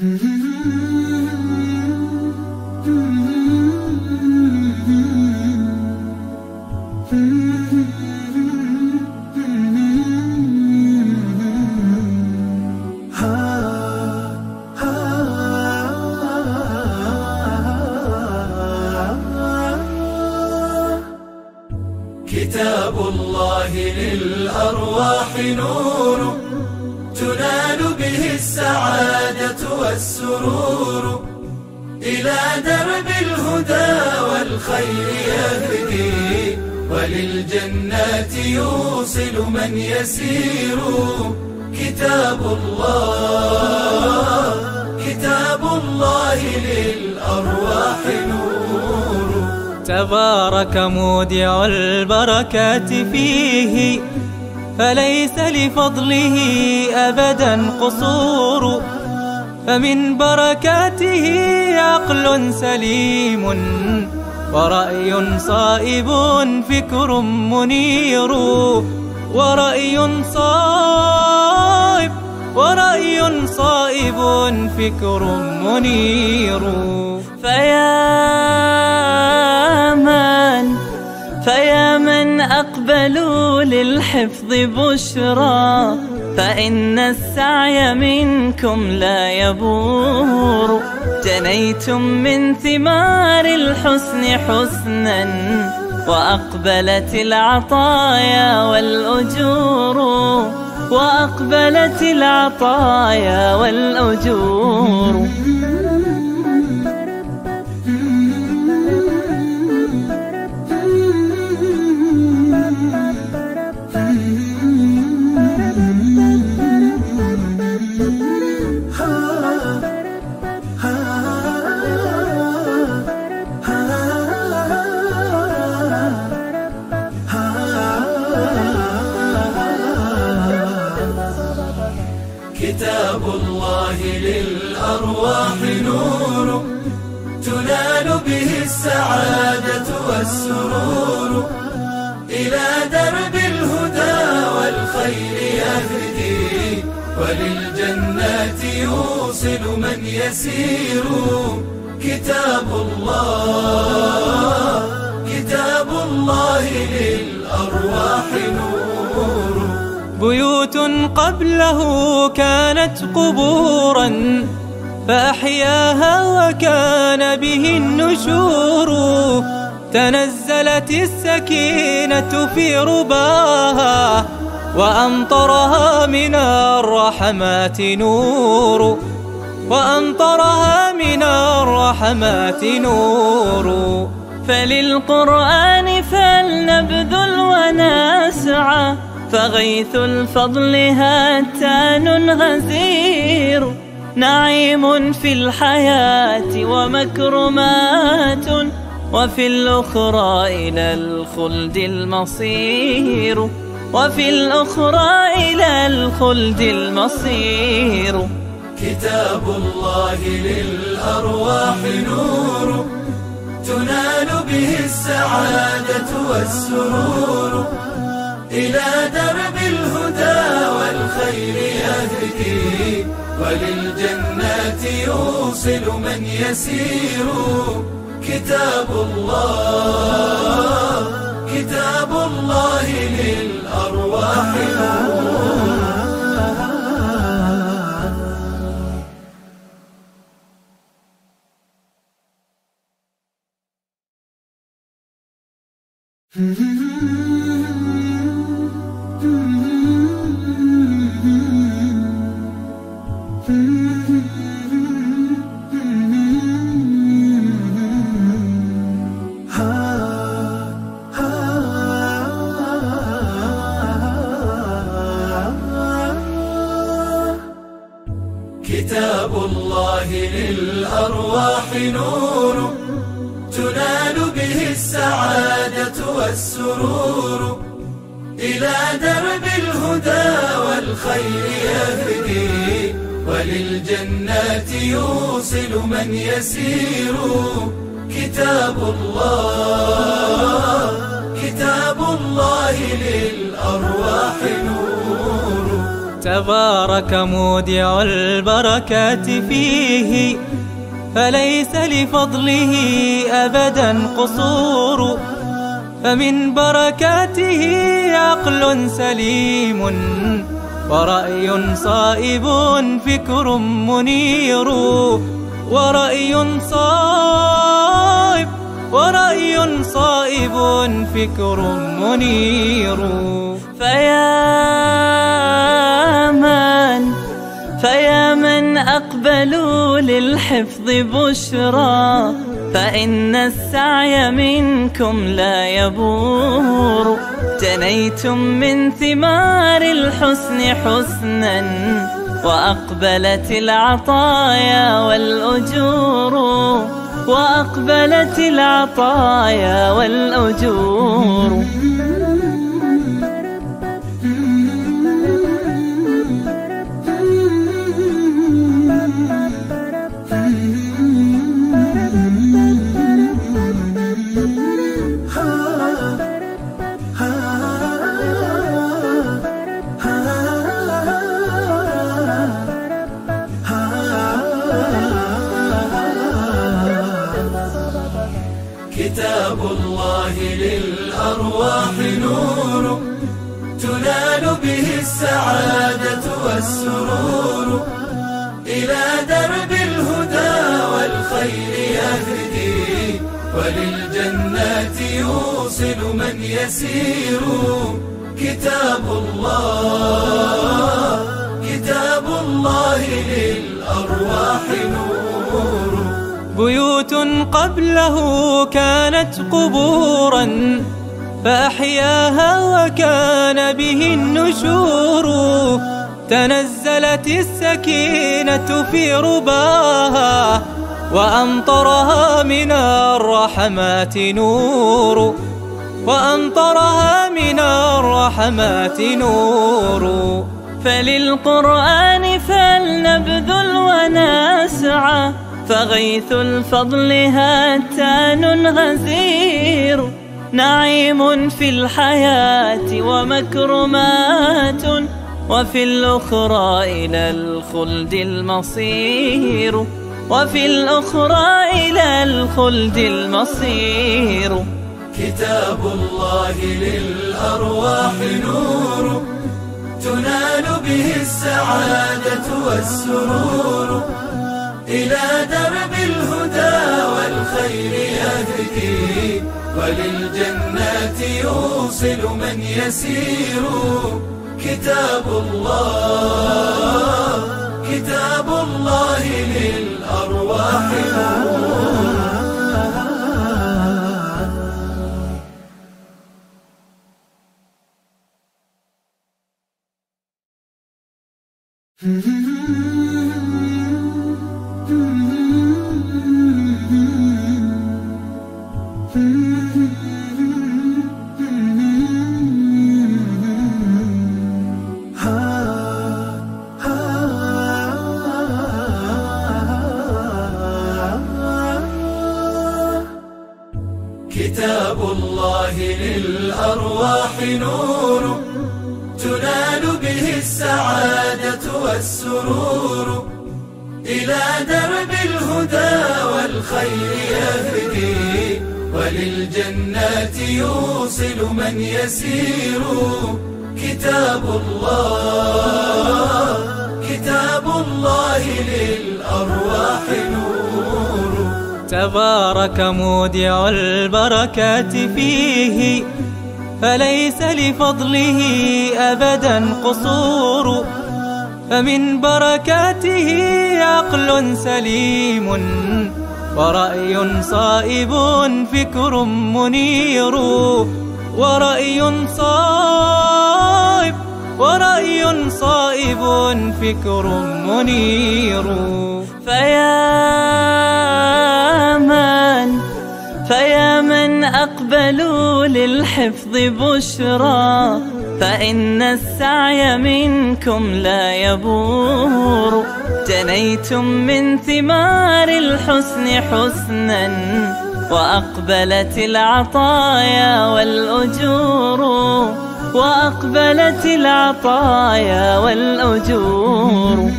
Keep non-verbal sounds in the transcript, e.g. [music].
كتاب الله للأرواح نور تنال به السعادة والسرور إلى درب الهدى والخير يهدي. وللجنات يوصل من يسير. كتاب الله كتاب الله للأرواح نور. تبارك مودع البركات فيه. فليس لفضله أبدا قصور فمن بركاته عقل سليم ورأي صائب فكر منير ورأي صائب ورأي صائب فكر منير. فيا أقبلوا للحفظ بشرى فإن السعي منكم لا يبور. جنيتم من ثمار الحسن حسنا وأقبلت العطايا والأجور. وأقبلت العطايا والأجور. كتاب الله للأرواح نور. تنال به السعادة والسرور. إلى درب الهدى والخير يهدي. وللجنات يوصل من يسير. كتاب الله كتاب الله للأرواح بيوت قبله كانت قبورا فأحياها وكان به النشور. تنزلت السكينة في رباها وأمطرها من الرحمات نور. وأمطرها من الرحمات نور. فللقرآن ونسعى فغيث الفضل هاتان غزير نعيم في الحياة ومكرمات وفي الأخرى إلى الخلد المصير وفي الأخرى إلى الخلد المصير. كتاب الله للأرواح نور تنال به السعادة والسرور. إلى درب الهدى والخير يهدي. وللجنات يوصل من يسير. كتاب الله كتاب الله للأرواح. نور [laughs] الله للأرواح نور تنال به السعادة والسرور. إلى درب الهدى والخير يهدي وللجنات يوصل من يسير. كتاب الله كتاب الله للأرواح نور. تبارك مودع البركات فيه فليس لفضله أبدا قصور. فمن بركاته عقل سليم ورأي صائب فكر منير. ورأي صائب ورأي صائب فكر منير. فيا أقبلوا للحفظ بشرى فإن السعي منكم لا يبور. جنيتم من ثمار الحسن حسنا وأقبلت العطايا والأجور. وأقبلت العطايا والأجور. كتاب الله للأرواح نور. تنال به السعادة والسرور. إلى درب الهدى والخير يهدي. وللجنات يوصل من يسير. كتاب الله كتاب الله للأرواح نور. بيوت قبله كانت قبورا فأحياها وكان به النشور تنزلت السكينة في رباها وأمطرها من الرحمات نور. وأمطرها من الرحمات نور. فللقرآن فلنبذل ونسعى. فغيث الفضل هتان غزير نعيم في الحياة ومكرمات وفي الأخرى إلى الخلد المصير وفي الأخرى إلى الخلد المصير. كتاب الله للأرواح نور تنال به السعادة والسرور. إلى درب الهدى والخير يهدي. وللجنات يوصل من يسير. كتاب الله كتاب الله للأرواح. نور [laughs] نور تنال به السعادة والسرور إلى درب الهدى والخير يهدي وللجنات يوصل من يسير. كتاب الله كتاب الله للأرواح نور. تبارك مودع البركات فيه فليس لفضله أبدا قصور. فمن بركاته عقل سليم ورأي صائب فكر منير. ورأي صائب ورأي صائب فكر منير. فيا من فيا أقبلوا للحفظ بشرى فإن السعي منكم لا يبور. جنيتم من ثمار الحسن حسنا وأقبلت العطايا والأجور. وأقبلت العطايا والأجور.